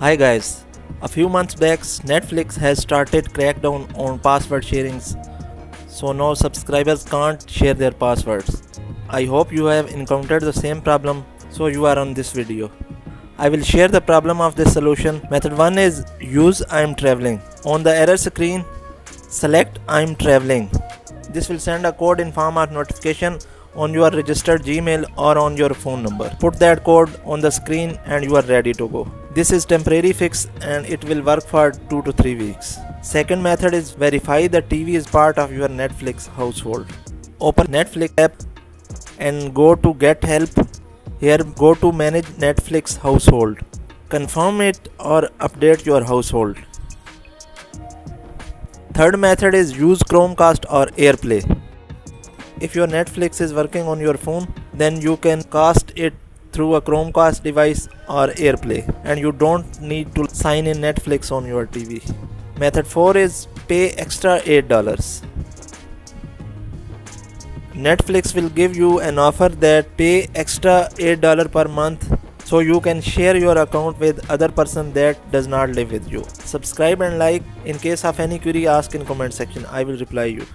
Hi guys, a few months back Netflix has started crackdown on password sharings so now subscribers can't share their passwords. I hope you have encountered the same problem so you are on this video. I will share the problem of this solution. Method 1 is use I'm traveling. On the error screen select I'm traveling. This will send a code in form of notification on your registered Gmail or on your phone number. Put that code on the screen and you are ready to go. This is temporary fix and it will work for 2 to 3 weeks. Second method is verify the TV is part of your Netflix household. Open Netflix app and go to get help. Here go to manage Netflix household. Confirm it or update your household. Third method is use Chromecast or AirPlay. If your Netflix is working on your phone, then you can cast it through a Chromecast device or AirPlay and you don't need to sign in Netflix on your TV. Method 4 is pay extra $8. Netflix will give you an offer that pay extra $8 per month so you can share your account with other person that does not live with you. Subscribe and like in case of any query ask in comment section I will reply you.